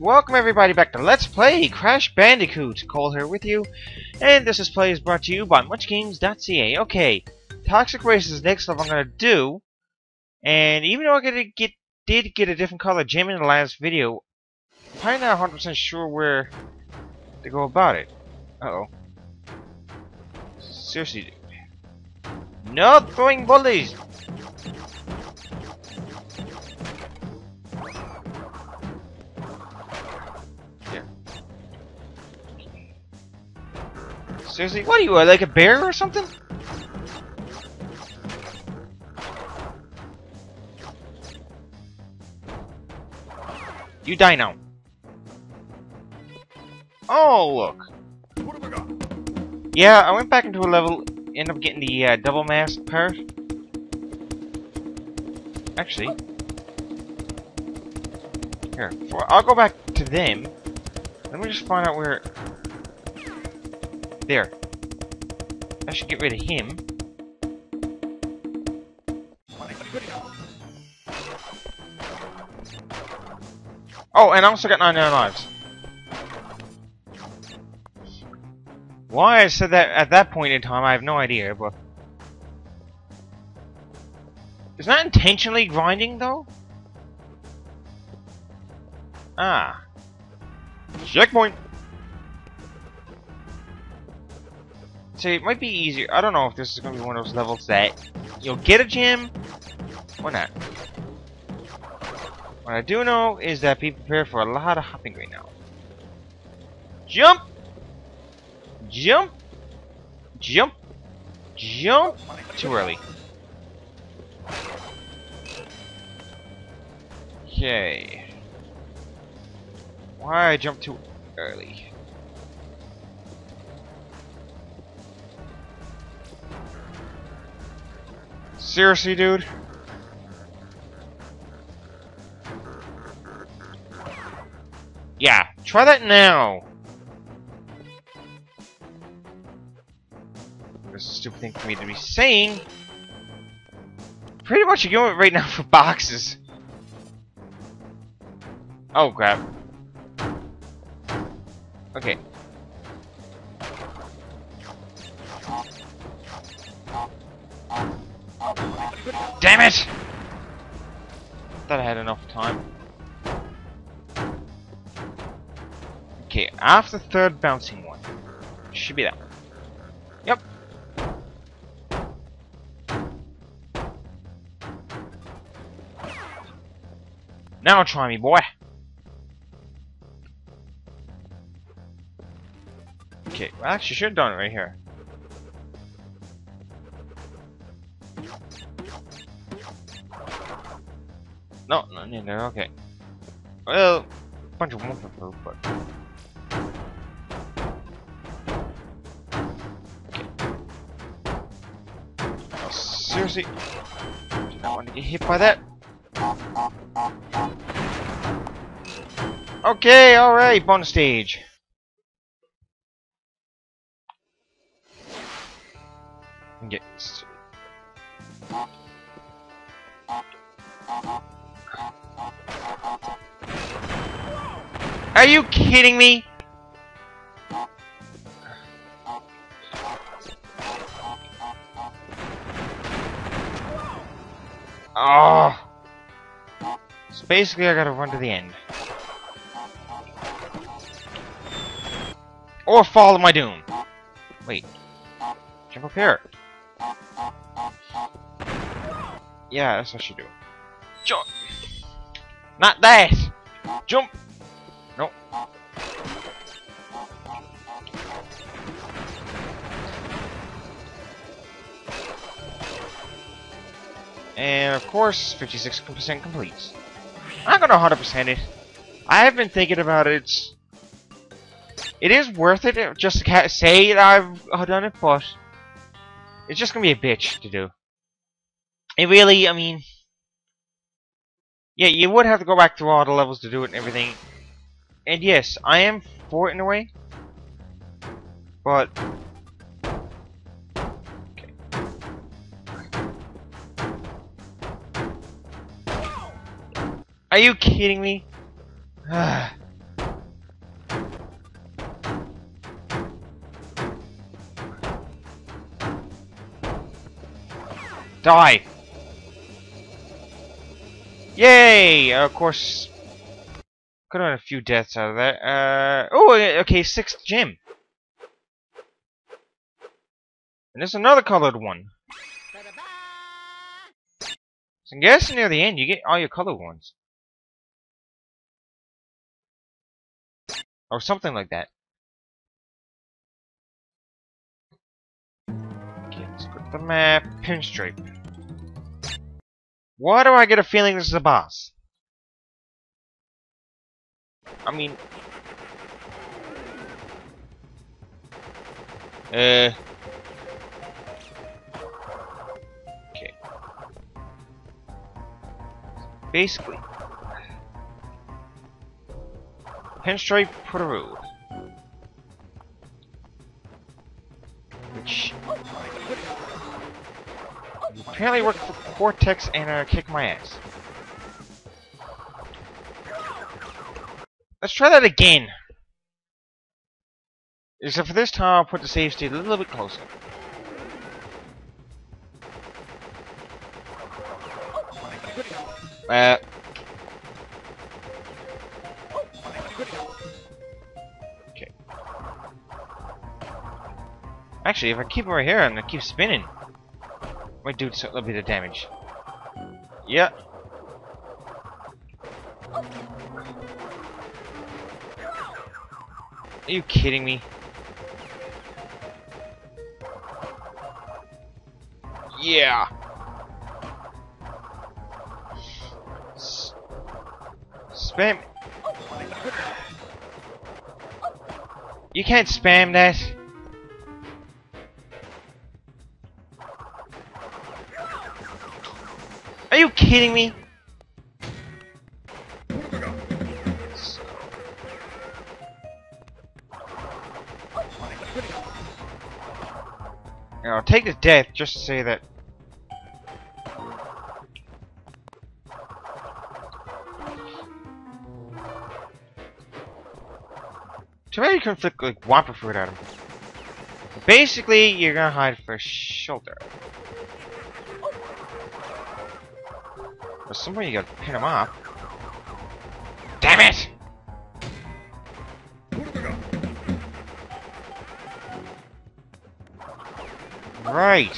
Welcome everybody back to Let's Play Crash Bandicoot. Cole here with you, and this is play is brought to you by MuchGames.ca. Okay, Toxic Waste is next level I'm gonna do, and even though I get, get did get a different color gem in the last video, I'm probably not 100% sure where to go about it. Uh oh. Seriously. No throwing bullies! Seriously, what are you, like a bear or something? You die now. Oh, look. Yeah, I went back into a level, end up getting the uh, double mask part. Actually, here, I'll go back to them. Let me just find out where there. I should get rid of him. Oh, and I also got 99 lives. Why I said that at that point in time, I have no idea, but... Is that intentionally grinding, though? Ah. Checkpoint! See, it might be easier. I don't know if this is going to be one of those levels that you'll get a gem or not. What I do know is that be prepared for a lot of hopping right now. Jump! Jump! Jump! Jump! Too early. Okay. Why I jump too early? Seriously, dude? Yeah, try that now! This is a stupid thing for me to be saying. Pretty much you're going right now for boxes. Oh, crap. Okay, Damn it! Thought I had enough time. Okay, after third bouncing one. Should be that one. Yep. Now try me, boy. Okay, well, actually, should have done it right here. No, in there, okay. Well, a bunch of Wumpa but... Okay. Oh, seriously? Do not want to get hit by that. Okay, alright, bonus stage. Are you kidding me? Oh. So basically I gotta run to the end. Or fall follow my doom. Wait. Jump up here. Yeah, that's what I should do. Jump! Not that! Jump! And of course, 56% complete. I'm gonna 100% it. I have been thinking about it. It is worth it uh, just to say that I've uh, done it, but it's just gonna be a bitch to do. It really, I mean, yeah, you would have to go back through all the levels to do it and everything. And yes, I am for it in a way. But... Are you kidding me? Die! Yay! Of course, could have had a few deaths out of that. Uh, oh, okay, sixth gem. And there's another colored one. So I'm guessing near the end you get all your colored ones. Or something like that. Okay, let's go the map. Pinstripe. Why do I get a feeling this is a boss? I mean... Uh... Okay. Basically. Pinstripe Potoroo. Which... Apparently work for Cortex and uh, kick my ass. Let's try that again. Except for this time, I'll put the save state a little bit closer. Uh. Actually, if I keep right here I'm gonna keep spinning, might do a little bit of damage. Yeah. Are you kidding me? Yeah. Spam. You can't spam that. Kidding me? I'll take the death just to say that Too bad you couldn't flick like Wumpa Fruit at him. Basically, you're gonna hide for shelter. But somewhere you gotta pin him off. Damn it! Right.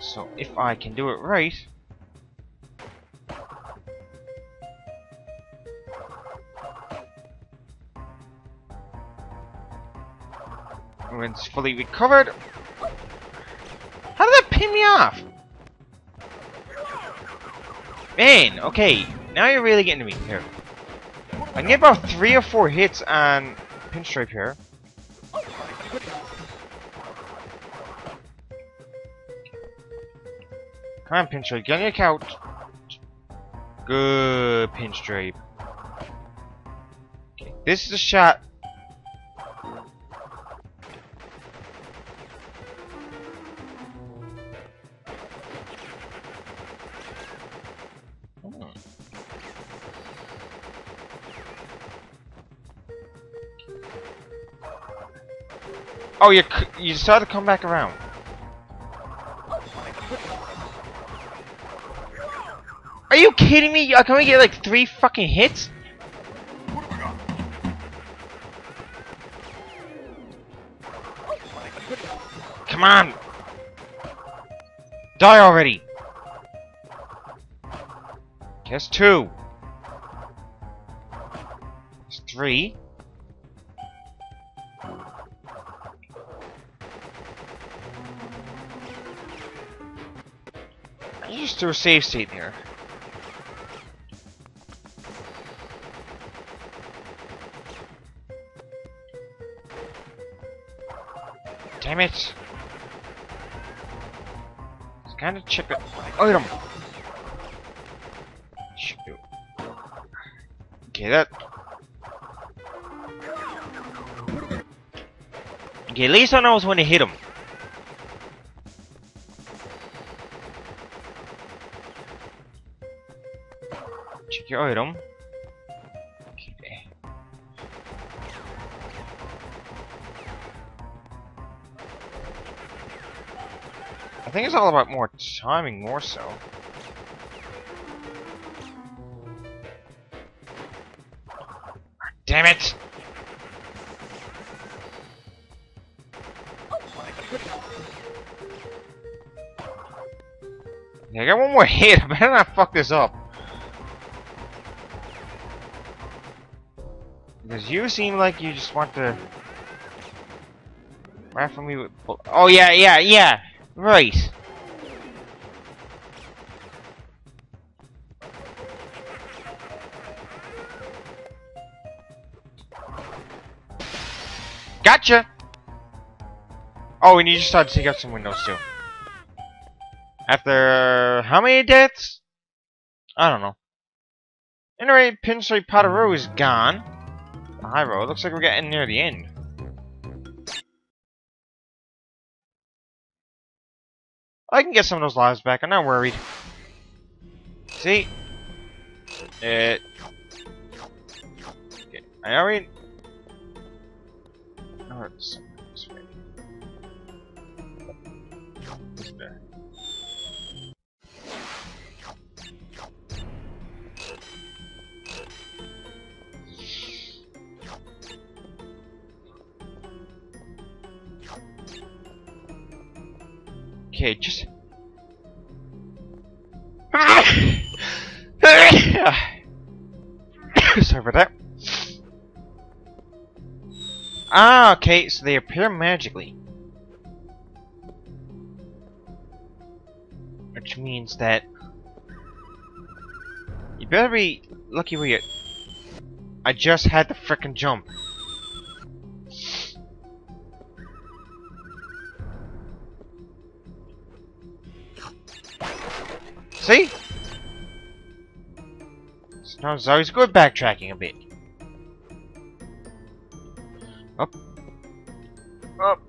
So if I can do it right, when it's fully recovered. How did that pin me off? Man, okay, now you're really getting to me here. I can get about three or four hits on Pinstripe here. Come on, Pinstripe, get on your couch. Good, Pinstripe. Okay, this is a shot Oh, you you decided to come back around. Are you kidding me? Uh, can we get like three fucking hits? Come on! Die already! Guess two. It's three. Do a save state here. Damn it! It's kind of it. Item! Shoot. Okay, that... Okay, at least I knows when to hit him. Your item. Okay. I think it's all about more timing, more so. Damn it! I got one more hit. I better not fuck this up. Because you seem like you just want to raffle me with. Oh yeah, yeah, yeah. Right. Gotcha. Oh, and you just started to take out some windows too. After how many deaths? I don't know. Anyway, Pinstripe Potoroo is gone. The high. Looks like we're getting near the end. I can get some of those lives back. I'm not worried. See? It. Okay. I already. Oh, it's this way. Okay, just. Sorry for that. Ah, okay, so they appear magically. Which means that... You better be lucky where you... I just had to frickin' jump. See? So it's always good backtracking a bit. Up. Up.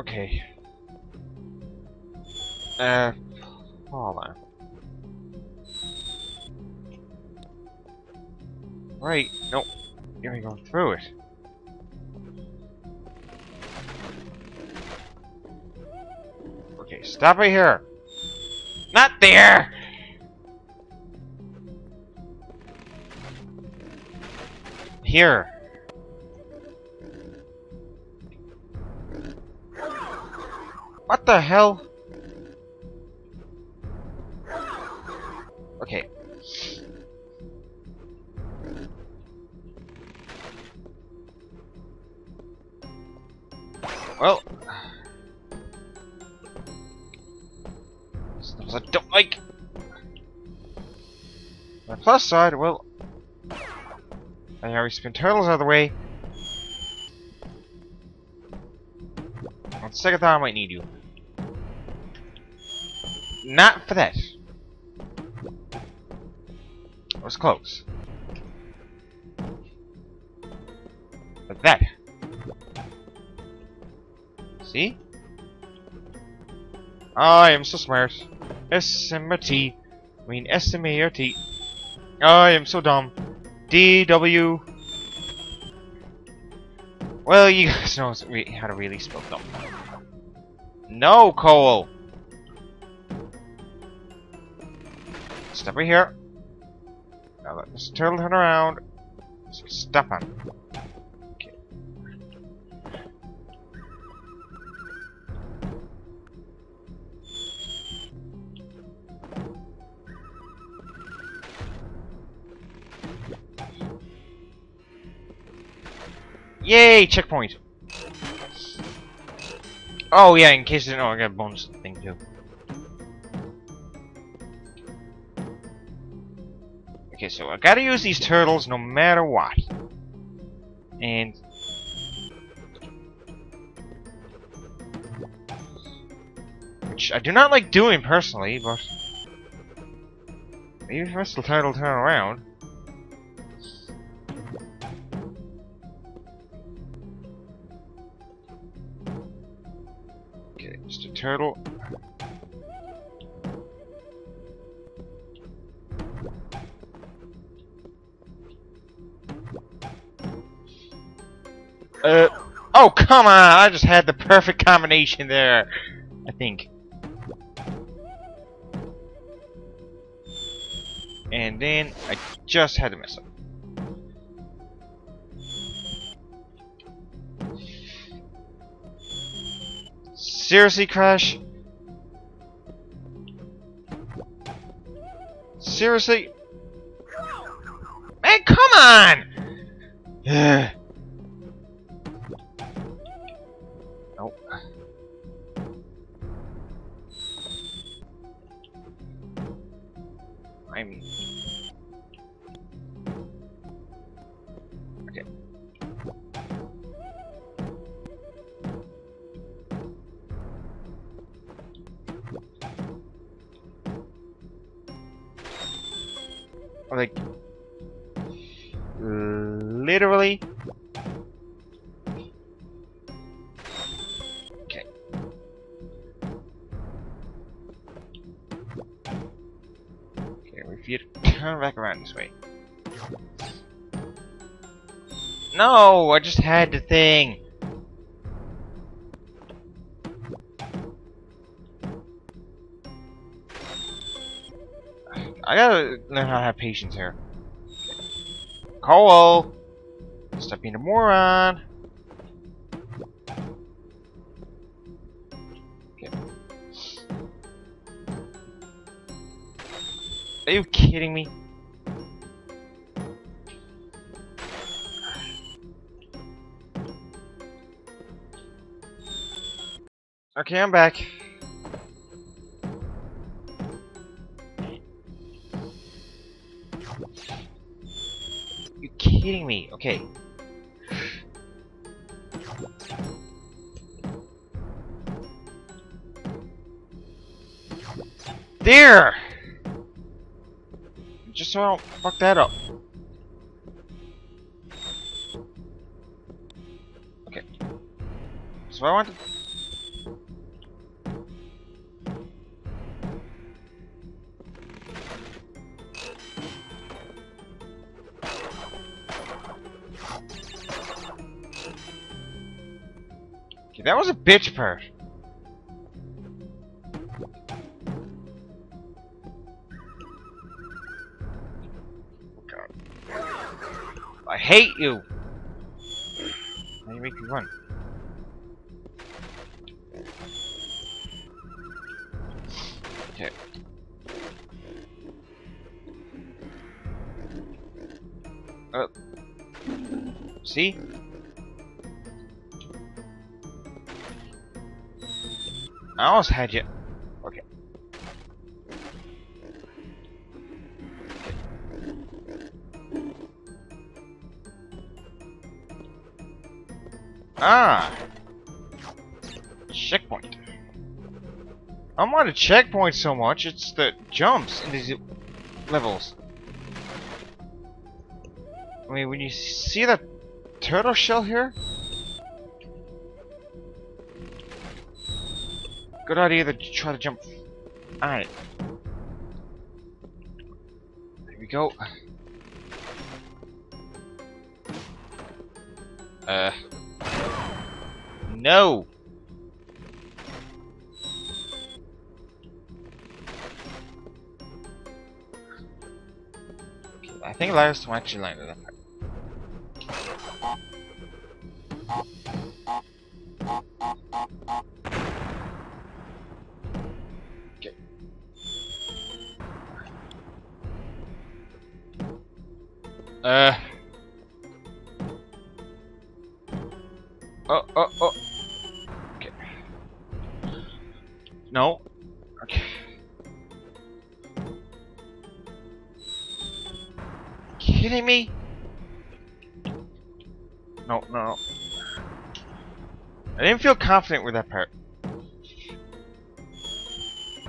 Okay. Uh, hold on. Right, nope. Here we go through it. Stop right here. Not there! Here. What the hell? Okay. Well. Stuff I don't like. On the plus side, well. I already spin turtles out of the way. On second thought, I might need you. Not for that. Was close. But that. See? I am so smart. S-M-R-T. I mean S-M-A-R-T. I am so dumb. D-W. Well, you guys know how to really spell dumb. No, Cole! Step right here. Now let this turtle turn around. Step on. Yay! Checkpoint! Oh yeah, in case you didn't know, I got a bonus thing too. Okay, so I gotta use these turtles no matter what. And... Which I do not like doing personally, but... Maybe first the turtle turn around. Turtle. Uh, Oh, come on! I just had the perfect combination there. I think. And then I just had to mess up. Seriously, Crash? Seriously? Man, come on! turn back around this way. No, I just had the thing. I gotta learn how to have patience here. Cole! Stop being a moron! Kidding me? Okay, I'm back. You kidding me? Okay. There! Just so I don't fuck that up. Okay. So I want to Okay, that was a bitch part. Hate you. Why you make me run? Okay. Uh. See? I almost had you. Ah! Checkpoint. I'm not a checkpoint so much, it's the jumps in these levels. I mean, when you see that turtle shell here, Good idea to try to jump Alright. Here we go. Uh. No! I think last one actually landed up. Uh. No. Okay. Kidding me? No, no, no. I didn't feel confident with that part.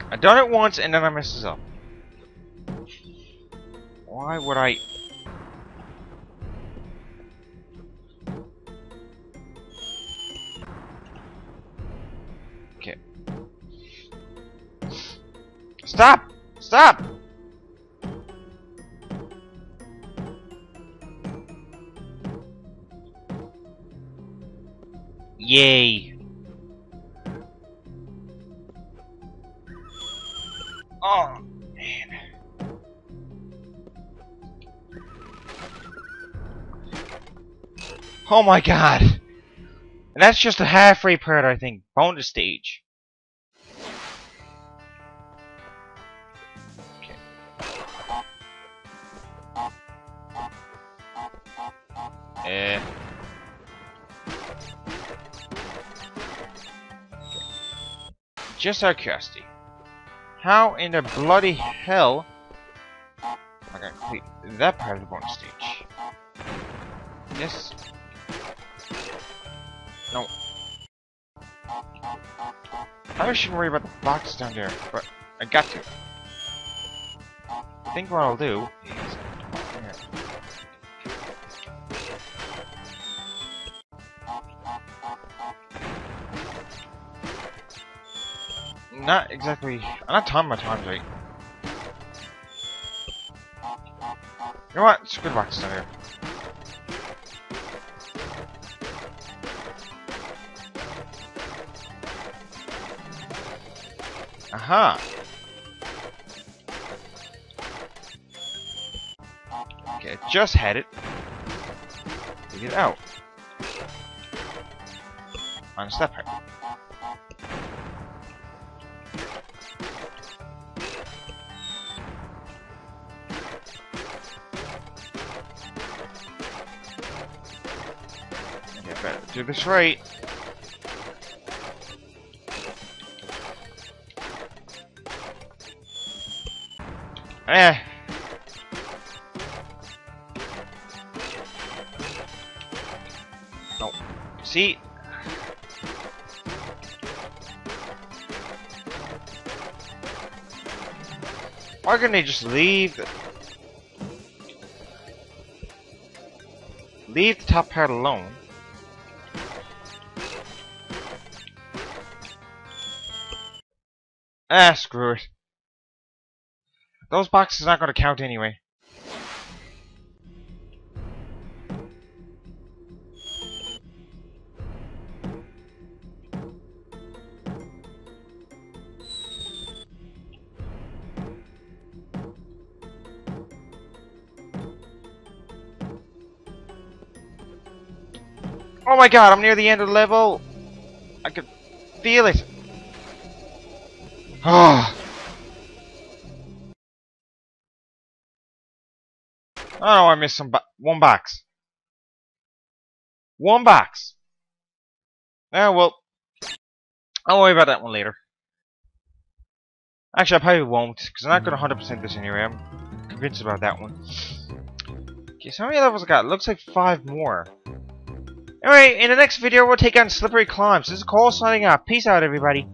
I done it once and then I messes up. Why would I Stop! Stop! Yay. Oh, man. Oh my god. And that's just a halfway part, I think. Bonus stage. Eh. Just of curiosity. How in the bloody hell am I gonna complete that part of the bonus stage? Yes. No. I shouldn't worry about the box down there, but I got to. I think what I'll do Not exactly... I'm not timing my times right. You know what? It's a good box down here. Aha! Okay, just had it. Get it out. On step part. Do this right. Eh. No. See? Why couldn't they just leave? Leave the top part alone. Ah, screw it. Those boxes are not going to count anyway. Oh my god, I'm near the end of the level! I can feel it! Ah! Oh, I missed some one box. One box. Oh, well. I'll worry about that one later. Actually, I probably won't, because I'm not going to 100% this anyway. I'm convinced about that one. Okay, so how many levels I got? Looks like five more. Anyway, in the next video, we'll take on Slippery Climbs. This is Cole signing out. Peace out, everybody.